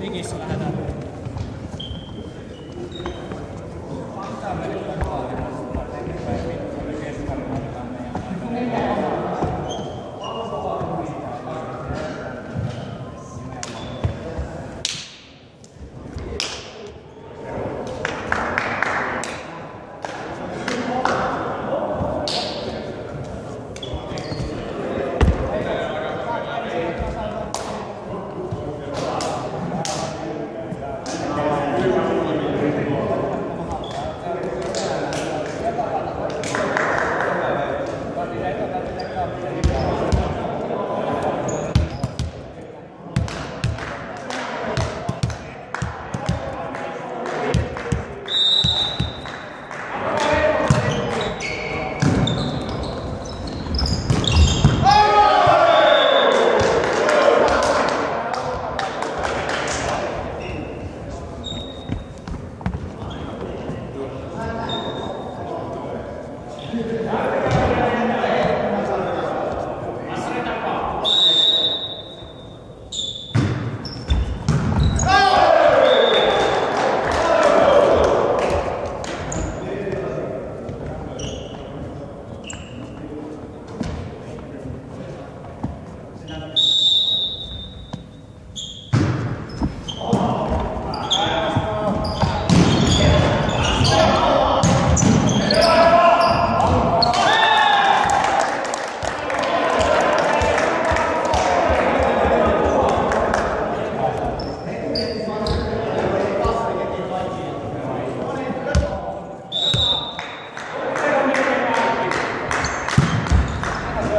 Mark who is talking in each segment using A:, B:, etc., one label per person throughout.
A: Digissä lähdetään.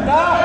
A: Tá?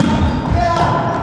A: Yeah.